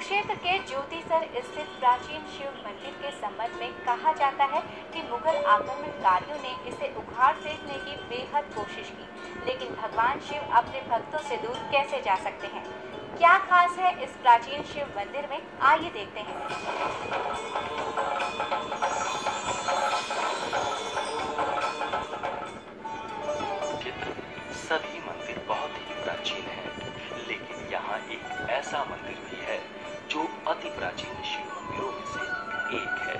क्षेत्र के ज्योतिसर स्थित प्राचीन शिव मंदिर के संबंध में कहा जाता है कि मुगल आक्रमणकारियों ने इसे उखाड़ फेंकने की बेहद कोशिश की। लेकिन भगवान शिव अपने भक्तों से दूर कैसे जा सकते हैं? क्या खास है इस प्राचीन शिव मंदिर में? आइए देखते हैं। सभी मंदिर बहुत ही प्राचीन है, लेकिन यहाँ एक ऐसा मंदिर भी है, जो अति प्राचीन शिव मंदिरों में से एक है।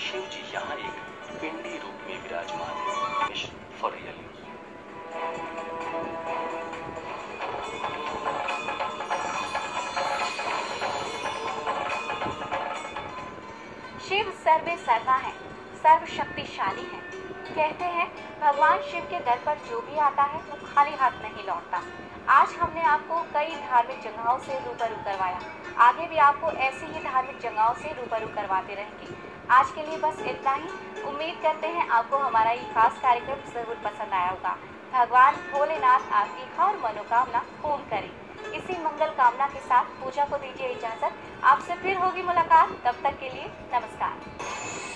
शिव जी यहाँ एक पिंडी रूप में विराजमान है शिव सर्वे सर्वा है। सर्व शक्तिशाली है। कहते हैं, भगवान शिव के दर पर जो भी आता है, वो खाली हाथ नहीं लौटता। आज हमने आपको कई धार्मिक जगहों से रूबरू करवाया। आगे भी आपको ऐसी ही धार्मिक जगहों से रूबरू करवाते रहेंगे। आज के लिए बस इतना ही। उम्मीद करते हैं आपको हमारा ये खास कार्यक्रम ज़रूर पसंद आया होगा। भगवान भोलेनाथ आपकी हर मनोकामना पूर्ण करें। इसी मंगल कामना के साथ पूजा को दीजिए इजाज़त। आपसे फिर होगी मुलाकात। तब तक के लिए नमस्कार।